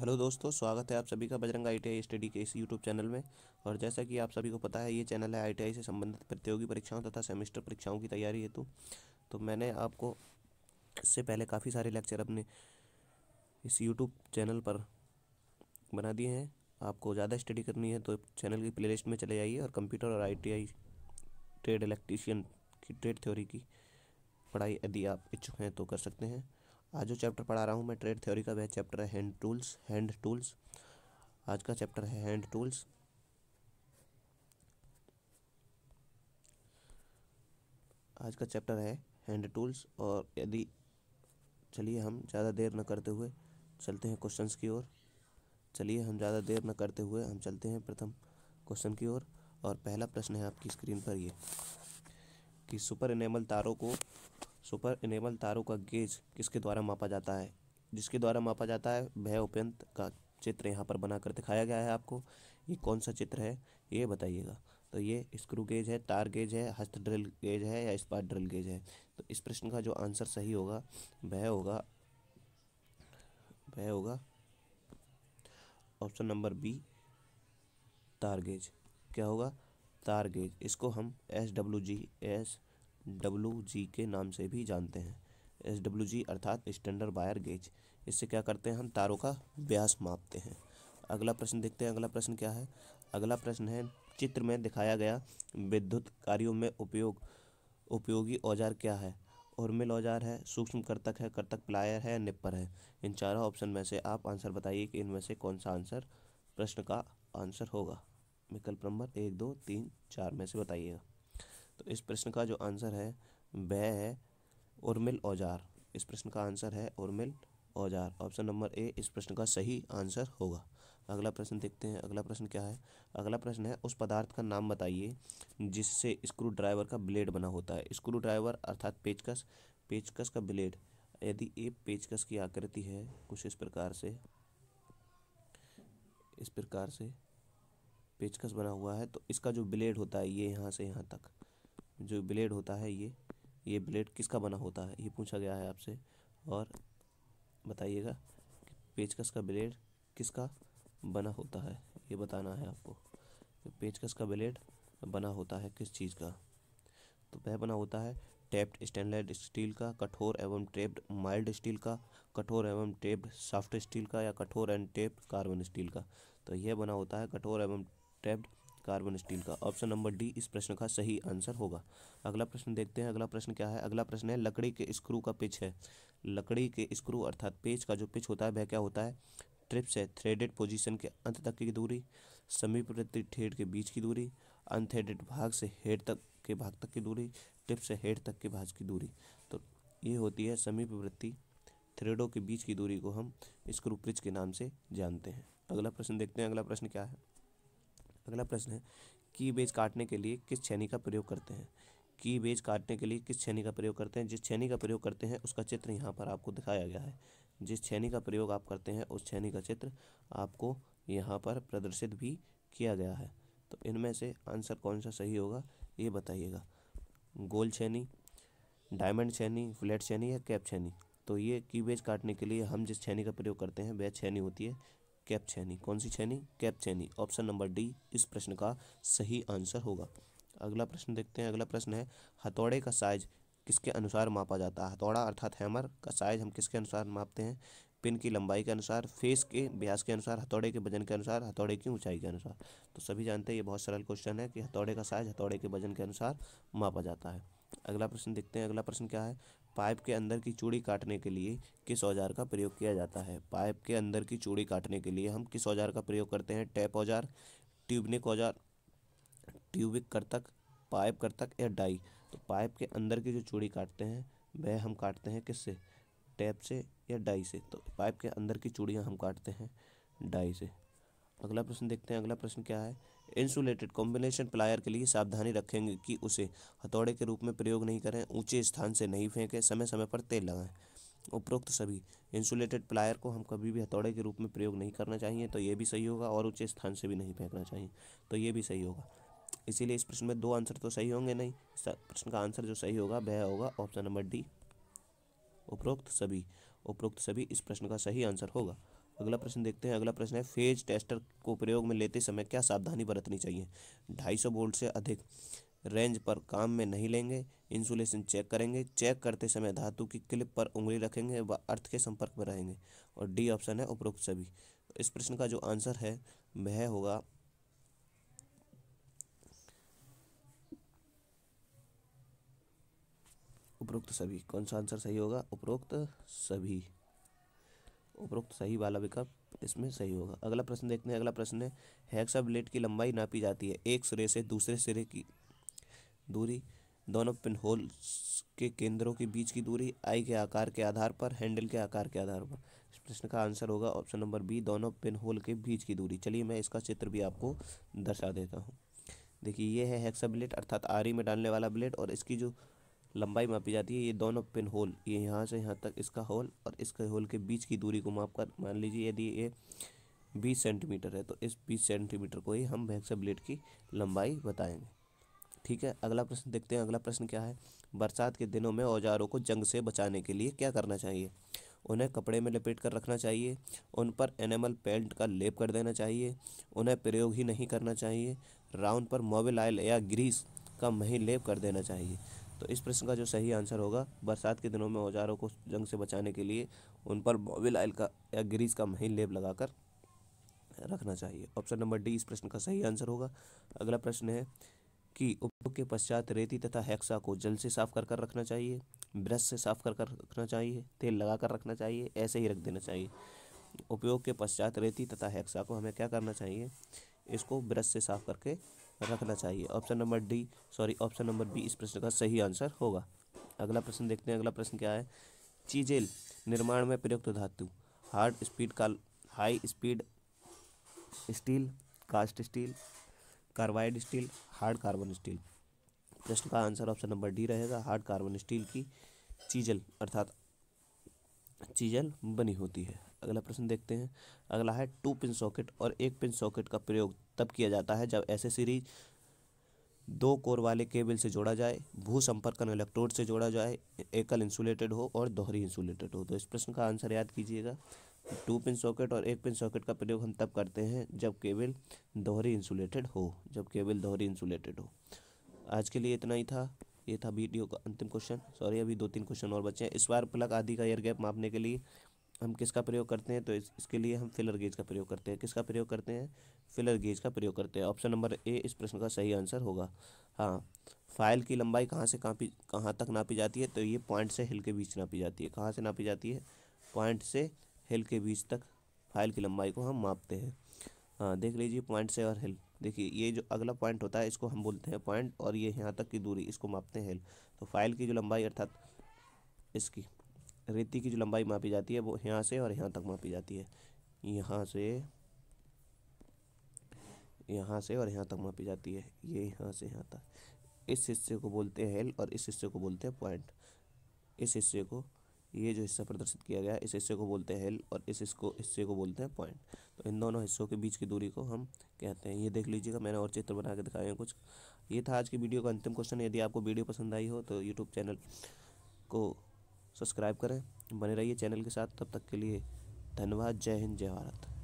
Hello दोस्तों, स्वागत है आप सभी का बजरंग आई टी स्टडी के इस यूट्यूब चैनल में। और जैसा कि आप सभी को पता है, ये चैनल है आईटीआई से संबंधित प्रतियोगी परीक्षाओं तथा सेमेस्टर परीक्षाओं की तैयारी हेतु। तो मैंने आपको इससे पहले काफ़ी सारे लेक्चर अपने इस यूट्यूब चैनल पर बना दिए हैं। आपको ज़्यादा स्टडी करनी है तो चैनल की प्ले में चले जाइए और कंप्यूटर और आईटीआई ट्रेड इलेक्ट्रीशियन की ट्रेड थ्योरी की पढ़ाई यदि आप इच्छुक हैं तो कर सकते हैं। आज जो चैप्टर पढ़ा रहा हूँ मैं ट्रेड थ्योरी का, वह चैप्टर है हैंड टूल्स हैंड टूल्स आज का चैप्टर है हैंड टूल्स आज का चैप्टर है हैंड टूल्स और यदि, चलिए हम ज़्यादा देर न करते हुए चलते हैं क्वेश्चंस की ओर। चलिए हम ज़्यादा देर न करते हुए हम चलते हैं प्रथम क्वेश्चन की ओर और पहला प्रश्न है आपकी स्क्रीन पर ये कि सुपर इनेबल तारों को सुपर इनेबल तारों का गेज किसके द्वारा मापा जाता है? जिसके द्वारा मापा जाता है, भय उपयंत का चित्र यहाँ पर बनाकर दिखाया गया है आपको। ये कौन सा चित्र है? ये बताइएगा। तो ये स्क्रू गेज है, तार गेज है, हस्त ड्रिल गेज है या स्पार्ट ड्रिल गेज है? तो इस प्रश्न का जो आंसर सही होगा वह होगा वह होगा। ऑप्शन नंबर बी, तार गेज। क्या होगा? तार गेज। इसको हम S W G S W G के नाम से भी जानते हैं। एस डब्ल्यू जी अर्थात स्टैंडर्ड वायर गेज। इससे क्या करते हैं हम? तारों का व्यास मापते हैं। अगला प्रश्न देखते हैं। अगला प्रश्न क्या है? अगला प्रश्न है, चित्र में दिखाया गया विद्युत कार्यों में उपयोग, उपयोगी औज़ार क्या है? मिल औज़ार है, सूक्ष्म कर्तक है, कर्तक प्लायर है, निप्पर है। इन चारों ऑप्शन में से आप आंसर बताइए कि इनमें से कौन सा आंसर, प्रश्न का आंसर होगा। विकल्प नंबर एक, दो, तीन, चार में से बताइएगा। तो इस प्रश्न का जो आंसर है, वह है उर्मिल औज़ार। इस प्रश्न का आंसर है उर्मिल औज़ार। ऑप्शन नंबर ए, इस प्रश्न का सही आंसर होगा। अगला प्रश्न देखते हैं। अगला प्रश्न क्या है? अगला प्रश्न है, उस पदार्थ का नाम बताइए, जिससे स्क्रू ड्राइवर का ब्लेड बना होता है। स्क्रू ड्राइवर अर्थात पेचकस। पेचकस का ब्लेड यदि एक पेचकस की आकृति है, कुछ इस प्रकार से, इस प्रकार से पेचकस बना हुआ है तो इसका जो ब्लेड होता है, ये यहाँ से यहाँ तक। जो ब्लेड होता है ये ये ब्लेड किसका बना होता है? ये पूछा गया है आपसे। और बताइएगा कि पेचकस का ब्लेड किसका बना होता है? ये बताना है आपको पेचकस का ब्लेड बना होता है किस चीज़ का? तो वह बना होता है टेप्ड स्टेनलेस स्टील का, कठोर एवं टेप्ड माइल्ड स्टील का, कठोर एवं टेप्ड सॉफ्ट स्टील का या कठोर एंड टेप्ड कार्बन स्टील का। तो यह बना होता है कठोर एवं टेप्ड कार्बन स्टील का। ऑप्शन नंबर डी, इस प्रश्न का सही आंसर होगा। अगला प्रश्न देखते हैं। अगला प्रश्न क्या है? अगला प्रश्न है, लकड़ी के स्क्रू का पिच है। लकड़ी के स्क्रू अर्थात पेच का जो पिच होता है, वह क्या होता है? ट्रिप्स है, थ्रेडेड पोजीशन के अंत तक की दूरी समीपवर्ती ठेड के बीच की दूरी, अनथ्रेडेड भाग से हेड तक के भाग तक की दूरी टिप से हेड तक के भाग की दूरी। तो ये होती है समीपवर्ती थ्रेडों के बीच की दूरी को हम स्क्रू पिच के नाम से जानते हैं। अगला प्रश्न देखते हैं। अगला प्रश्न क्या है? अगला प्रश्न है, की बेज काटने के लिए किस छेनी का प्रयोग करते हैं? की बेज काटने के लिए किस छेनी का प्रयोग करते हैं? जिस छेनी का प्रयोग करते हैं, उसका चित्र यहाँ पर आपको दिखाया गया है। जिस छेनी का प्रयोग आप करते हैं, उस छेनी का चित्र आपको यहाँ पर प्रदर्शित भी किया गया है। तो इनमें से आंसर कौन सा सही होगा, ये बताइएगा। गोल छेनी, डायमंड छेनी, फ्लैट छेनी या कैप छेनी? तो ये की बेज काटने के लिए हम जिस छेनी का प्रयोग करते हैं, वह छेनी होती है कैप छेनी कौन सी छैनी कैप छेनी ऑप्शन नंबर डी, इस प्रश्न का सही आंसर होगा। अगला प्रश्न देखते हैं। अगला प्रश्न है, हथौड़े का साइज़ किसके अनुसार मापा जाता है? हथौड़ा अर्थात हैमर का साइज़ हम किसके अनुसार मापते हैं? पिन की लंबाई के अनुसार फेस के ब्यास के अनुसार, हथौड़े के वज़न के अनुसार, हथौड़े की ऊंचाई के अनुसार। तो सभी जानते हैं, ये बहुत सरल क्वेश्चन है कि हथौड़े का साइज़ हथौड़े के वज़न के अनुसार मापा जाता है। अगला प्रश्न देखते हैं। अगला प्रश्न क्या है? पाइप के अंदर की चूड़ी काटने के लिए किस औज़ार का प्रयोग किया जाता है? पाइप के अंदर की चूड़ी काटने के लिए हम किस औज़ार का प्रयोग करते हैं? टैप औज़ार, ट्यूबनिक औज़ार, ट्यूबिक करतक, पाइप करतक या डाई। तो पाइप के अंदर की जो चूड़ी काटते हैं, वह हम काटते हैं किससे? टैप से या डाई से? तो पाइप के अंदर की चूड़ियाँ हम काटते हैं डाई से। अगला प्रश्न देखते हैं, अगला प्रश्न क्या है? इंसुलेटेड कॉम्बिनेशन प्लायर के लिए सावधानी रखेंगे कि उसे हथौड़े के रूप में प्रयोग नहीं करें, ऊँचे स्थान से नहीं फेंकें समय समय पर तेल लगाएँ। उपरोक्त सभी इंसुलेटेड प्लायर को हम कभी भी हथौड़े के रूप में प्रयोग नहीं करना चाहिए तो ये भी सही होगा और ऊँचे स्थान से भी नहीं फेंकना चाहिए तो ये भी सही होगा। इसीलिए इस प्रश्न में दो आंसर तो सही होंगे नहीं प्रश्न का आंसर जो सही होगा वह होगा ऑप्शन नंबर डी। उपरोक्त सभी उपरोक्त सभी इस प्रश्न का सही आंसर होगा। अगला प्रश्न देखते हैं। अगला प्रश्न है, फ़ेज़ टेस्टर को प्रयोग में लेते समय क्या सावधानी बरतनी चाहिए? ढाई सौ वोल्ट से अधिक रेंज पर काम में नहीं लेंगे, इंसुलेशन चेक करेंगे, चेक करते समय धातु की क्लिप पर उंगली रखेंगे व अर्थ के संपर्क में रहेंगे। और डी ऑप्शन है उपरोक्त सभी। इस प्रश्न का जो आंसर है, वह होगा उपरोक्त सभी। कौन सा आंसर सही होगा? उपरोक्त सभी। उपरोक्त सही वाला विकल्प इसमें सही होगा। अगला प्रश्न देखते हैं। अगला प्रश्न है, हेक्सा ब्लेड की लंबाई नापी जाती है। एक सिरे से दूसरे सिरे की दूरी, दोनों पिन होल्स के केंद्रों के बीच की दूरी, आई के आकार के आधार पर, हैंडल के आकार के आधार पर। इस प्रश्न का आंसर होगा ऑप्शन नंबर बी, दोनों पिन होल के बीच की दूरी। चलिए मैं इसका चित्र भी आपको दर्शा देता हूँ। देखिए, ये है हेक्सा ब्लेड, अर्थात आरी में डालने वाला ब्लेड और इसकी जो लंबाई मापी जाती है। ये दोनों पिन होल, ये यहाँ से यहाँ तक इसका होल और इसके होल के बीच की दूरी को माप कर, मान लीजिए यदि ये बीस सेंटीमीटर है तो इस बीस सेंटीमीटर को ही हम भैक्सा ब्लेड की लंबाई बताएँगे। ठीक है, अगला प्रश्न देखते हैं। अगला प्रश्न क्या है? बरसात के दिनों में औजारों को जंग से बचाने के लिए क्या करना चाहिए? उन्हें कपड़े में लपेट कर रखना चाहिए, उन पर एनिमल पेंट का लेप कर देना चाहिए, उन्हें प्रयोग ही नहीं करना चाहिए, राउंड पर मोबिल ऑयल या ग्रीस का मही लेप कर देना चाहिए। तो इस प्रश्न का जो सही आंसर होगा, बरसात के दिनों में औजारों को जंग से बचाने के लिए उन पर मोबिल आयल का या ग्रीस का महीन लेप लगाकर रखना चाहिए। ऑप्शन नंबर डी, इस प्रश्न का सही आंसर होगा। अगला प्रश्न है कि उपयोग के पश्चात रेती तथा हेक्सा को जल से साफ़ कर कर रखना चाहिए, ब्रश से साफ़ कर कर रखना चाहिए, तेल लगा कर रखना चाहिए, ऐसे ही रख देना चाहिए। उपयोग के पश्चात रेती तथा हेक्सा को हमें क्या करना चाहिए? इसको ब्रश से साफ़ करके रखना चाहिए। Option number D, sorry, option number B, इस प्रश्न का सही आंसर होगा। अगला प्रश्न देखते हैं, अगला प्रश्न क्या है? चीजेल, निर्माण में प्रयुक्त धातु हार्ड स्पीड का high speed steel cast steel carbide steel hard carbon steel प्रश्न का आंसर ऑप्शन नंबर डी रहेगा हार्ड कार्बन स्टील की चीजल, अर्थात चीजल बनी होती है। अगला प्रश्न देखते हैं। अगला है टू पिन सॉकेट और एक पिन सॉकेट का प्रयोग तब किया जाता है जब ऐसे सीरीज़ दो कोर वाले केबल से जोड़ा जाए भू संपर्कन इलेक्ट्रोड से जोड़ा जाए, एकल इंसुलेटेड हो और दोहरी इंसुलेटेड हो। तो इस प्रश्न का आंसर याद कीजिएगा। टू पिन सॉकेट और एक पिन सॉकेट का प्रयोग हम तब करते हैं जब केबल दोहरी इंसुलेटेड हो, जब केबल दोहरी इंसुलेटेड हो। आज के लिए इतना ही था। ये था वीडियो का अंतिम क्वेश्चन। सॉरी, अभी दो तीन क्वेश्चन और बचे हैं। इस बार प्लग आदि का एयर गैप मापने के लिए हम किसका प्रयोग करते हैं? तो इस, इसके लिए हम फिलर गेज का प्रयोग करते हैं। किसका प्रयोग करते हैं? फिलर गेज का प्रयोग करते हैं। ऑप्शन नंबर ए इस प्रश्न का सही आंसर होगा। हाँ फ़ाइल की लंबाई कहाँ से कहाँ कहाँ तक नापी जाती है? तो ये पॉइंट से हिल के बीच नापी जाती है। कहाँ से नापी जाती है? पॉइंट से हिल के बीच तक फ़ाइल की लंबाई को हम मापते हैं। हाँ देख लीजिए पॉइंट से और हिल देखिए ये जो अगला पॉइंट होता है इसको हम बोलते हैं पॉइंट और ये यहाँ तक की दूरी इसको मापते हैं हिल तो फ़ाइल की जो लंबाई अर्थात इसकी रेती की जो लंबाई मापी जाती है, वो यहाँ से और यहाँ तक मापी जाती है। यहाँ से यहाँ से और यहाँ तक मापी जाती है। ये यहाँ से यहाँ तक। इस हिस्से को बोलते हैं हेल और इस हिस्से को बोलते हैं पॉइंट इस हिस्से को, ये जो हिस्सा प्रदर्शित किया गया, इस हिस्से को बोलते हैं हेल और इस इसको, हिस्से को बोलते हैं पॉइंट तो इन दोनों हिस्सों के बीच की दूरी को हम कहते हैं। ये देख लीजिएगा, मैंने और चित्र बना के दिखाए हैं कुछ। ये था आज की वीडियो का अंतिम क्वेश्चन यदि आपको वीडियो पसंद आई हो तो यूट्यूब चैनल को सब्सक्राइब करें, बने रहिए चैनल के साथ। तब तक के लिए धन्यवाद। जय हिंद, जय भारत।